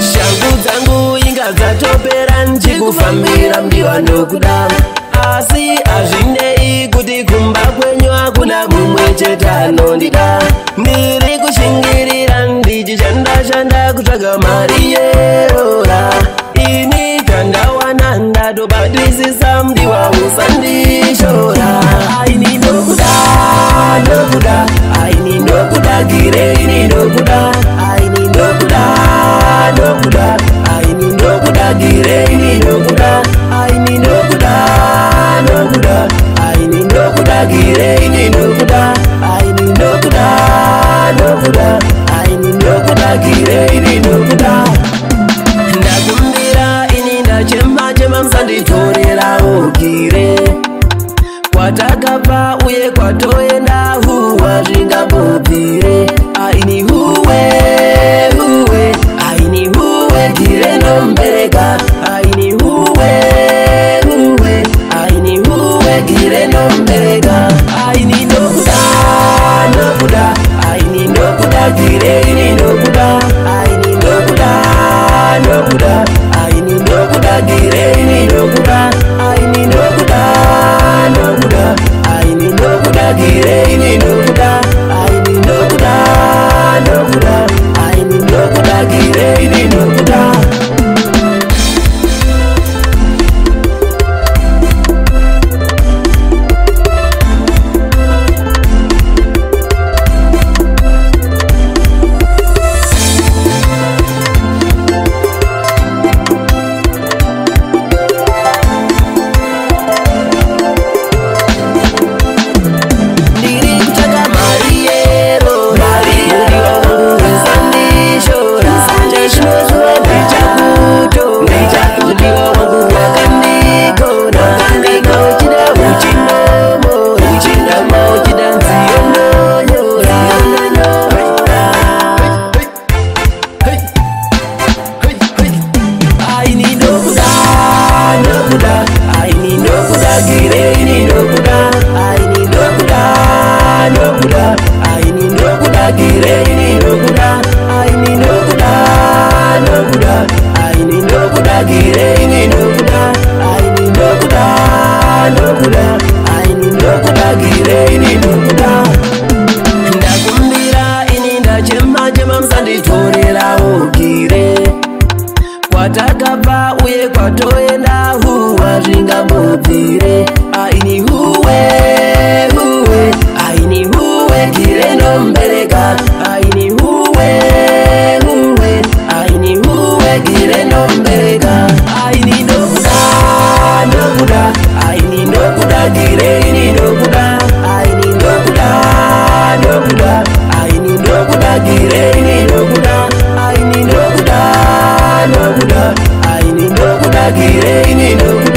shangu dzangu inga dzatopera ndichikufambira mdiwa ndokuda asi hazvinei kuti kumba kwenyu hakuna mumwe chete anondida ndiri kushingira kumbiwa usandishora aini nokuda nokuda aini nokuda gire ini nokuda aini nokuda nokuda aini nokuda gire ini nokuda aini nokuda nokuda aini nokuda gire ini nokuda aini nokuda nokuda aini nokuda gire ini nokuda kwatakabva uye kwatoenda huwa zvingabobvire aini huwe huwe aini huwe dire nomubereka aini huwe huwe aini huwe dire nomubereka aini nokuda nokuda aini nokuda dire inin ndokuda aini ndokuda gireini ndokuda aini ndokuda ndokuda aini ndokuda gireini ndokuda aini ndokuda ndokuda aini ndokuda gireini ndokuda ndakumbira ini ndachema chema musanditorerawo gire kwatakabva uye kwatoenda mbereka aini huwe huwe aini huwe gire no mbereka aini ndokuda ndokuda aini ndokuda gire ini ndokuda aini ndokuda ndokuda aini ndokuda gire ini ndokuda aini ndokuda ndokuda aini ndokuda gire ini ndokuda